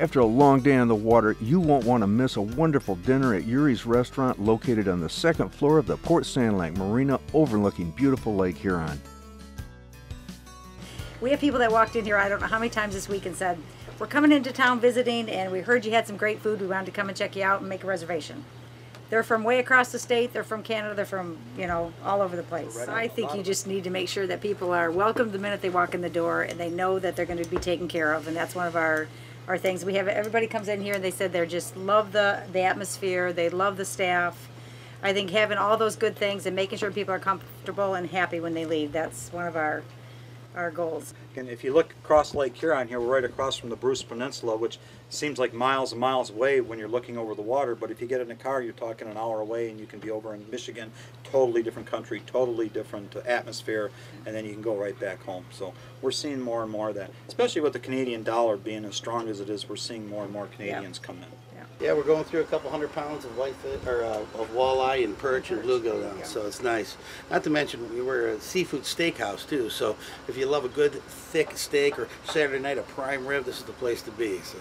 After a long day on the water, you won't want to miss a wonderful dinner at Uri's Restaurant located on the second floor of the Port Sanilac Marina overlooking beautiful Lake Huron. We have people that walked in here, I don't know how many times this week, and said, We're coming into town visiting, and we heard you had some great food. We wanted to come and check you out and make a reservation. They're from way across the state, they're from Canada, they're from, you know, all over the place. I think you just need to make sure that people are welcomed the minute they walk in the door and they know that they're going to be taken care of, and that's one of our our things. We have everybody comes in here and they said they just love the the atmosphere, they love the staff. I think having all those good things and making sure people are comfortable and happy when they leave, that's one of our our goals. And if you look across Lake Huron here, we're right across from the Bruce Peninsula, which seems like miles and miles away when you're looking over the water. But if you get in a car, you're talking an hour away, and you can be over in Michigan. Totally different country, totally different atmosphere, and then you can go right back home. So we're seeing more and more of that, especially with the Canadian dollar being as strong as it is. We're seeing more and more Canadians come in. Yeah, we're going through a couple hundred pounds of whitefish or uh, of walleye and perch and bluegill now, so it's nice. Not to mention we we're a seafood steakhouse too, so if you love a good thick steak or Saturday night a prime rib, this is the place to be. So.